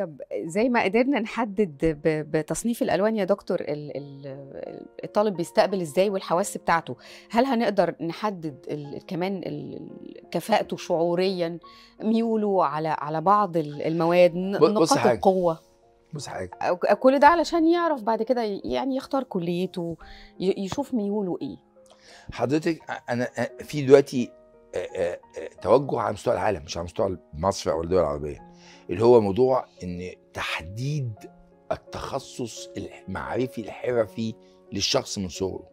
طب زي ما قدرنا نحدد بتصنيف الألوان يا دكتور ال- ال- الطالب بيستقبل إزاي والحواس بتاعته هل هنقدر نحدد كمان كفاءته شعوريا ميوله على على بعض ال- المواد نقاط. القوة؟ بص حاجة. كل ده علشان يعرف بعد كده يعني يختار كليته يشوف ميوله إيه. حضرتك أنا في دلوقتي توجه على مستوى العالم مش على مستوى مصر أو الدول العربية. اللي هو موضوع إن تحديد التخصص المعرفي الحرفي للشخص من صغره.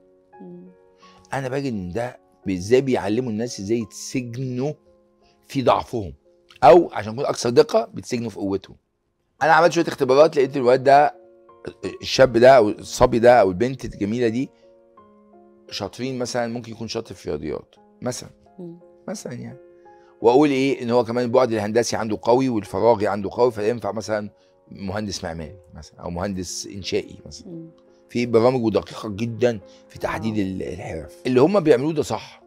أنا بجد إن ده إزاي بيعلموا الناس إزاي يتسجنوا في ضعفهم؟ أو عشان نكون أكثر دقة بيتسجنوا في قوتهم. أنا عملت شوية اختبارات لقيت الواد ده الشاب ده أو الصبي ده أو البنت الجميلة دي شاطرين مثلا ممكن يكون شاطر في الرياضيات. مثلا. مثلا يعني. واقول إيه ان هو كمان البعد الهندسي عنده قوي والفراغي عنده قوي فينفع مثلا مهندس معماري مثلا أو مهندس إنشائي مثلا. مم. في برامج دقيقه جدا في تحديد ال- الحرف. اللي هم بيعملوه ده صح.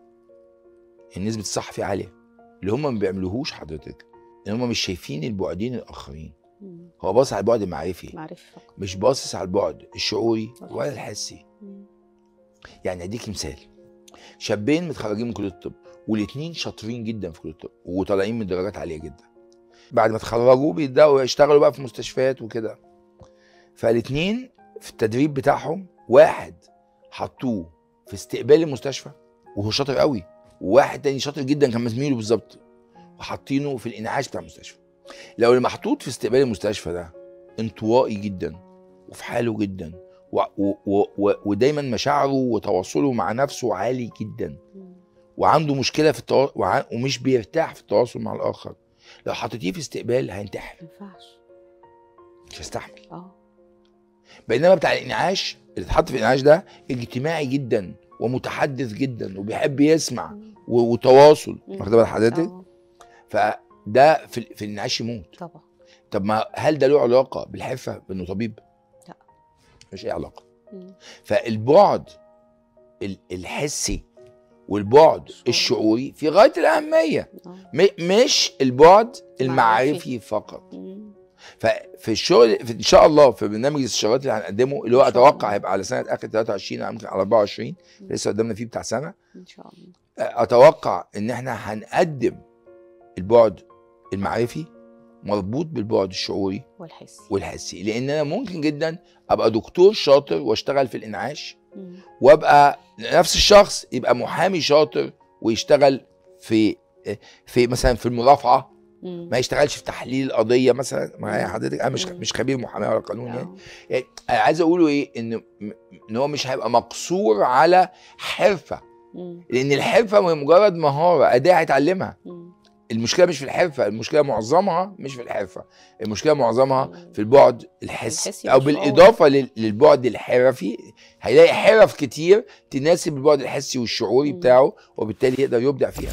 نسبه الصح فيه عالية. اللي هم ما بيعملوهوش حضرتك ان هم مش شايفين البعدين الآخرين. هو باصص على البعد المعرفي. معرفة فقط. مش باصص على البعد الشعوري ولا الحسي. يعني أديك مثال. شابين متخرجين من كلية الطب. والاثنين شاطرين جدا في كليه الطب وطالعين من درجات عالية جدا. بعد ما اتخرجوا بيبدأوا يشتغلوا بقى في مستشفيات وكده. فالاثنين في التدريب بتاعهم واحد حطوه في استقبال المستشفى وهو شاطر قوي وواحد تاني شاطر جدا كان زميله بالظبط وحاطينه في الإنعاش بتاع المستشفى. لو اللي محطوط في استقبال المستشفى ده انطوائي جدا وفي حاله جدا و و و ودايما مشاعره وتواصله مع نفسه عالي جدا. وعنده مشكلة في التوا... وع... ومش بيرتاح في التواصل مع الآخر. لو حطيتيه في استقبال هينتحر. ما ينفعش. مش هيستحمل. آه. بينما بتاع الانعاش اللي اتحط في الانعاش ده اجتماعي جدا ومتحدث جدا وبيحب يسمع. و... وتواصل. واخد بال حضرتك؟ آه، فده في, في الانعاش يموت. طبعا. طب ما هل ده له علاقة بالحرفة بأنه طبيب؟ لا. مش أي علاقة. مم. فالبعد ال- الحسي والبعد شعوري. الشعوري في غاية الأهمية آه. مش البعد معرفي. المعرفي فقط. ففي الشغل في إن شاء الله في برنامج الاستشارات اللي هنقدمه اللي هو أتوقع. هيبقى على سنة آخر 23 أو يمكن على 24 مم. لسه قدامنا فيه بتاع سنة إن شاء الله أتوقع إن إحنا هنقدم البعد المعرفي مربوط بالبعد الشعوري والحسي والحسي لأن أنا ممكن جدا أبقى دكتور شاطر وأشتغل في الإنعاش مم. وأبقى نفس الشخص يبقى محامي شاطر ويشتغل في في مثلا في المرافعة مم. ما يشتغلش في تحليل القضية مثلا معايا. حضرتك أنا مش مم. مش خبير محاماه ولا قانون يعني آه. يعني أنا عايز أقوله إيه ان إن هو مش هيبقى مقصور على حرفة. لأن الحرفة مجرد مهارة أداة هيتعلمها. المشكلة مش في الحرفة المشكلة معظمها مش في الحرفة المشكلة معظمها. في البعد الحسي أو. بالإضافة لل- للبعد الحرفي هيلاقي حرف كتير تناسب البعد الحسي والشعوري. بتاعه وبالتالي يقدر يبدع فيها